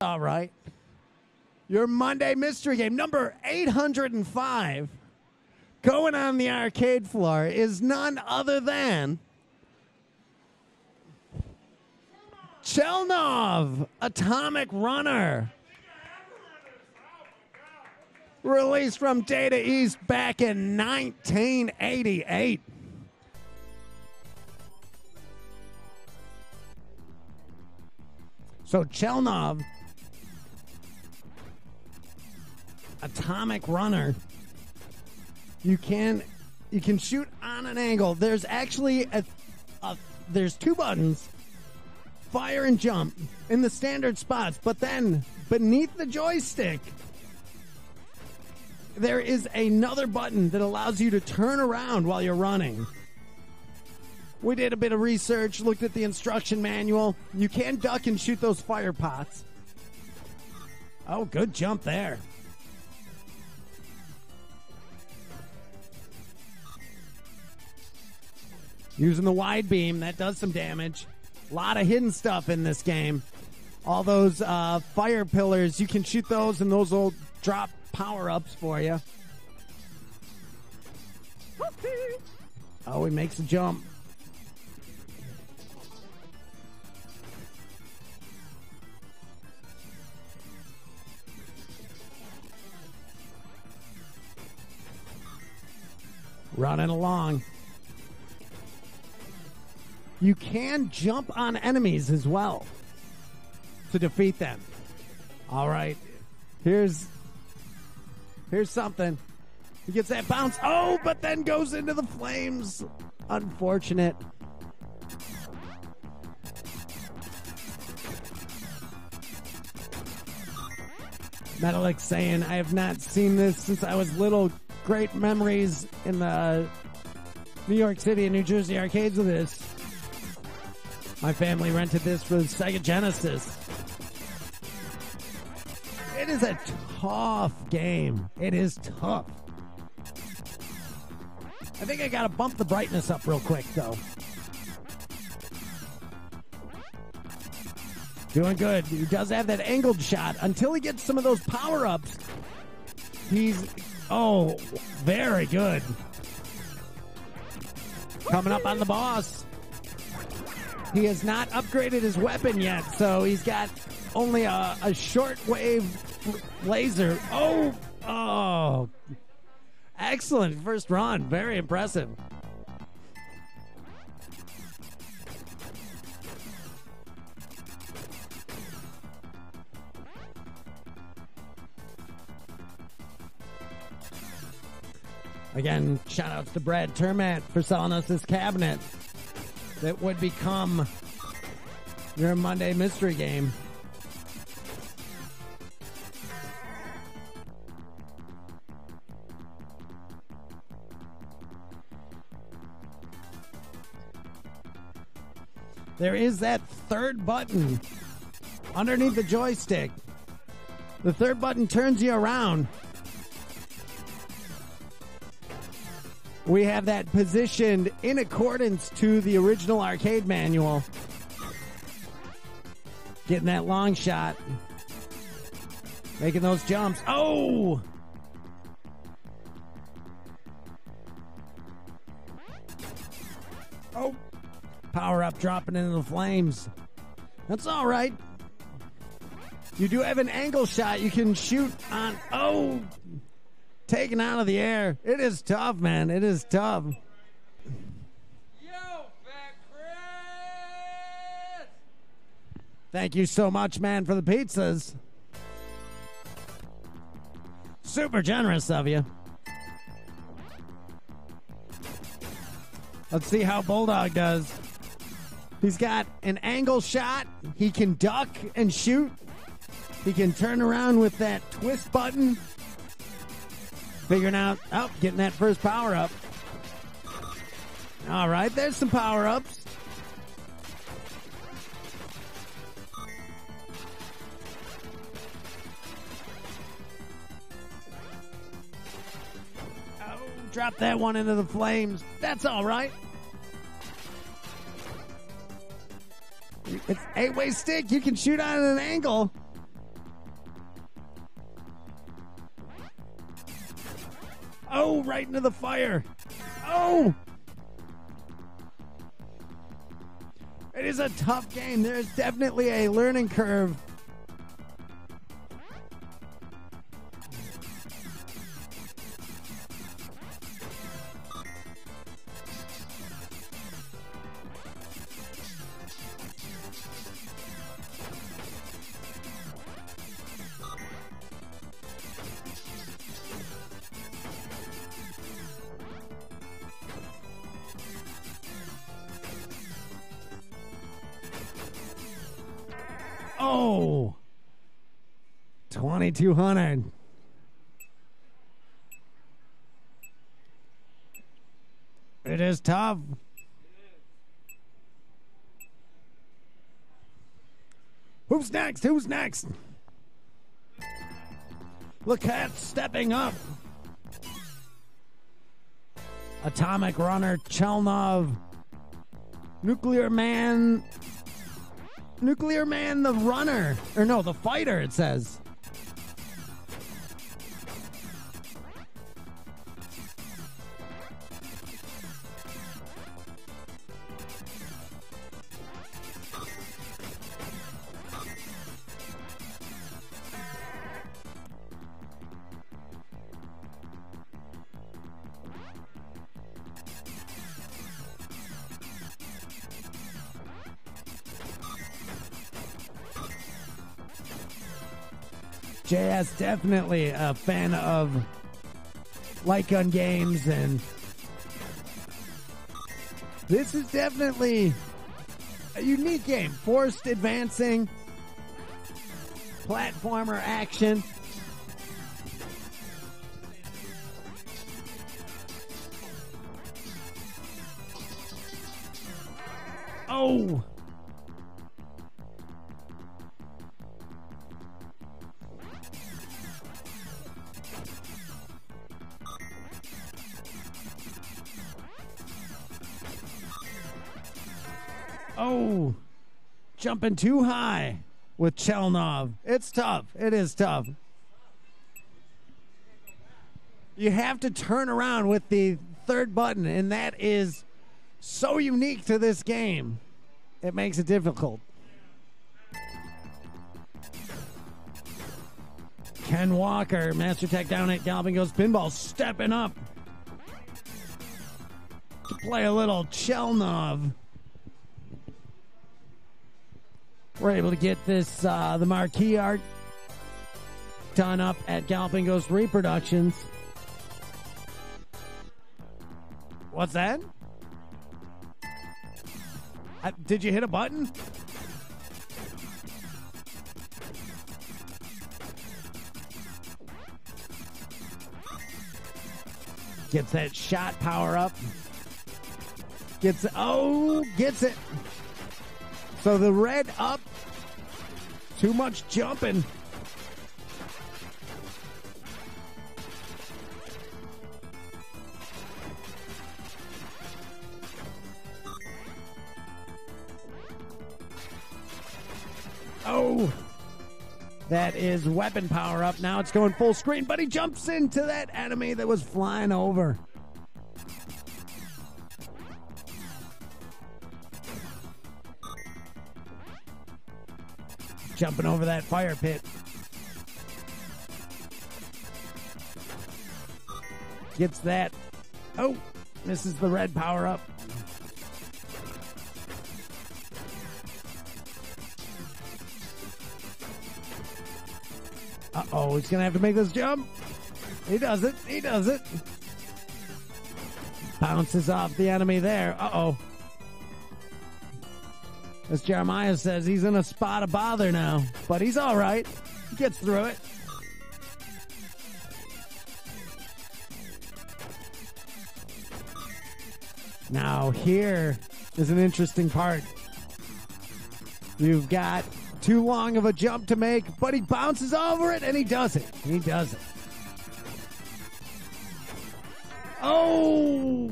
All right. Your Monday mystery game, number 805, going on the arcade floor, is none other than Chelnov Atomic Runner. Released from Data East back in 1988. So Chelnov, atomic runner. You can you can shoot on an angle. There's actually a, a there's two buttons, fire and jump in the standard spots, but then beneath the joystick there is another button that allows you to turn around while you're running. We did a bit of research, looked at the instruction manual. You can duck and shoot those fire pots. Oh, good jump there. Using the wide beam, that does some damage. A lot of hidden stuff in this game. All those uh, fire pillars, you can shoot those and those will drop power ups for you. Oh, he makes a jump. Running along. You can jump on enemies as well to defeat them. All right. Here's here's something. He gets that bounce. Oh, but then goes into the flames. Unfortunate. Metallic saying, I have not seen this since I was little. Great memories in the New York City and New Jersey arcades of this. My family rented this for Sega Genesis. It is a tough game. It is tough. I think I gotta bump the brightness up real quick though. Doing good. He does have that angled shot until he gets some of those power ups. He's oh, very good. Coming up on the boss. He has not upgraded his weapon yet, so he's got only a, a short wave laser. Oh, oh, excellent first run. Very impressive. Again, shout outs to Brad Termat for selling us this cabinet that would become your Monday mystery game. There is that third button underneath the joystick. The third button turns you around. We have that positioned in accordance to the original arcade manual. Getting that long shot. Making those jumps. Oh! Oh! Power up dropping into the flames. That's all right. You do have an angle shot you can shoot on. Oh! Taken out of the air. It is tough, man. It is tough. Thank you so much, man, for the pizzas. Super generous of you. Let's see how Bulldog does. He's got an angle shot. He can duck and shoot. He can turn around with that twist button. Figuring out, oh, getting that first power up. All right, there's some power ups. Oh, drop that one into the flames. That's all right. It's eight way stick. You can shoot on an angle. Right into the fire. Oh! It is a tough game. There's definitely a learning curve. 2200. It is tough. Who's next? Who's next? Look at stepping up. Atomic Runner Chelnov. Nuclear Man. Nuclear Man the Runner. Or no, the fighter, it says. JS definitely a fan of light gun games and this is definitely a unique game. Forced advancing, platformer action. Oh! Oh, jumping too high with Chelnov. It's tough. It is tough. You have to turn around with the third button, and that is so unique to this game. It makes it difficult. Ken Walker, Master Tech down at Galloping Ghost Pinball, stepping up to play a little Chelnov. We're able to get this, uh, the marquee art done up at Galloping Ghost Reproductions. What's that? Uh, did you hit a button? Gets that shot power up. Gets, oh, gets it. So the red up. Too much jumping. Oh, that is weapon power up. Now it's going full screen, but he jumps into that enemy that was flying over. Jumping over that fire pit. Gets that. Oh, misses the red power up. Uh oh, he's gonna have to make this jump. He does it. He does it. Bounces off the enemy there. Uh oh. As Jeremiah says, he's in a spot of bother now, but he's all right. He gets through it. Now, here is an interesting part. You've got too long of a jump to make, but he bounces over it and he does it. He does it. Oh,